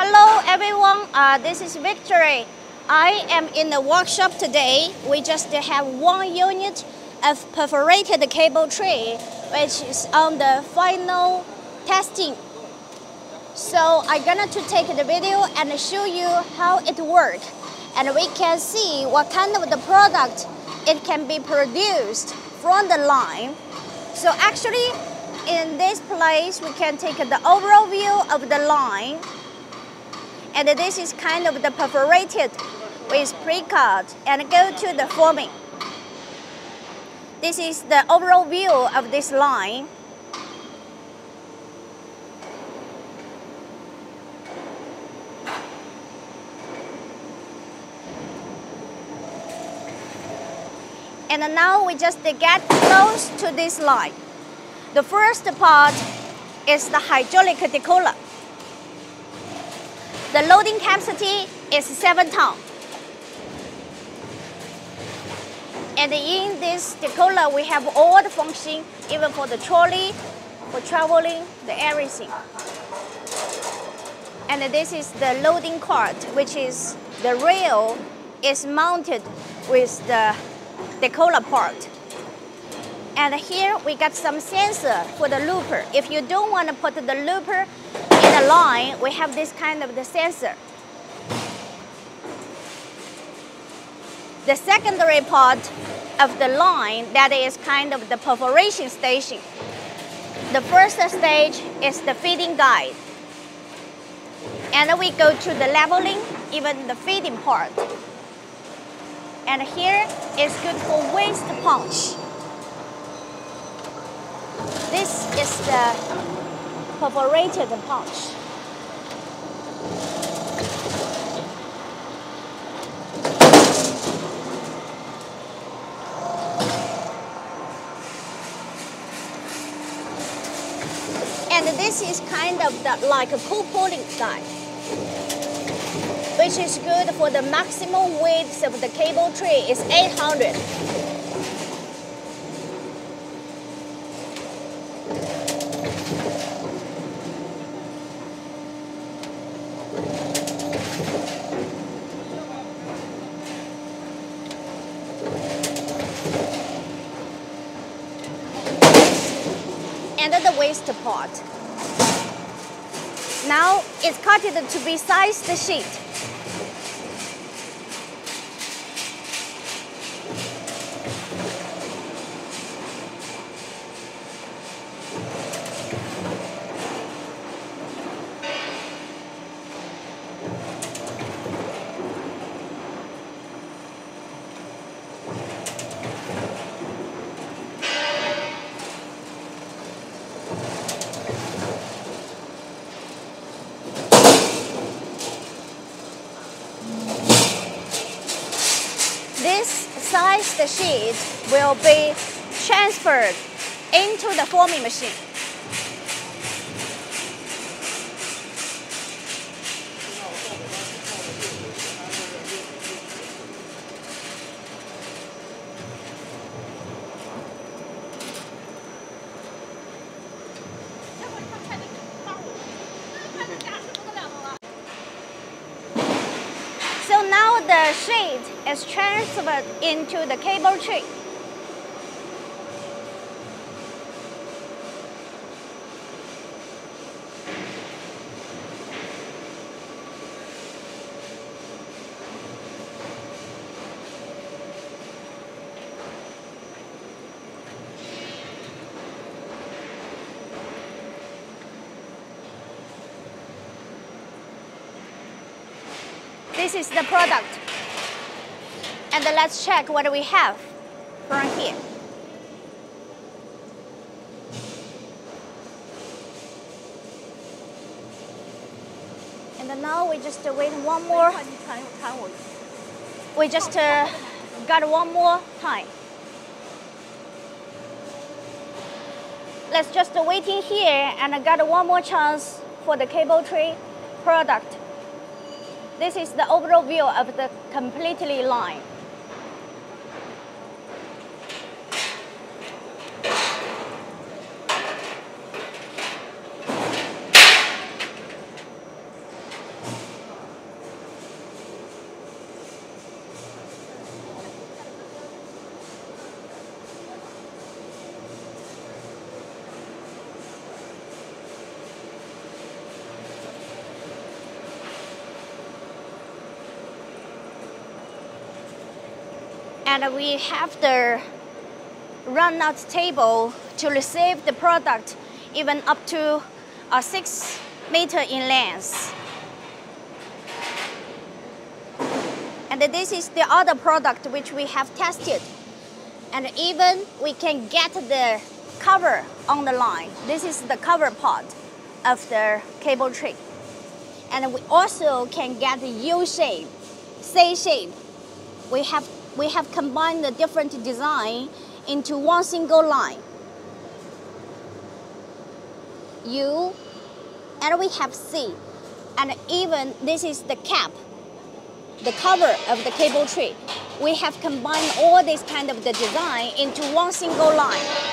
Hello everyone, uh, this is Victory. I am in the workshop today. We just have one unit of perforated cable tray which is on the final testing. So I'm gonna to take the video and show you how it works and we can see what kind of the product it can be produced from the line. So actually in this place we can take the overall view of the line and this is kind of the perforated with pre-cut and go to the forming. This is the overall view of this line. And now we just get close to this line. The first part is the hydraulic decoiler. The loading capacity is 7 ton. And in this decoiler, we have all the function, even for the trolley, for traveling, the everything. And this is the loading cart, which is the rail is mounted with the decoiler part. And here we got some sensor for the looper. If you don't want to put the looper in a line, we have this kind of the sensor. The secondary part of the line, that is kind of the perforation station. The first stage is the feeding guide. And we go to the leveling, even the feeding part. And here is good for waste punch. This is the perforated pouch. And this is kind of the, like a cool pulling guy, which is good for the maximum width of the cable tray is 800. And the waste part. Now it's cut it to be sized the sheet. This sized sheet will be transferred into the forming machine. So now the sheet is transferred into the cable tray. This is the product. And let's check what we have from here. And now we just wait one more. We just uh, got one more time. Let's just wait in here and I got one more chance for the cable tray product. This is the overall view of the completely line. And we have the run out table to receive the product even up to uh, six meter in length. And this is the other product which we have tested. And even we can get the cover on the line. This is the cover part of the cable tray. And we also can get the U shape, C shape. We have, we have combined the different design into one single line. U, and we have C. And even this is the cap, the cover of the cable tray. We have combined all this kind of the design into one single line.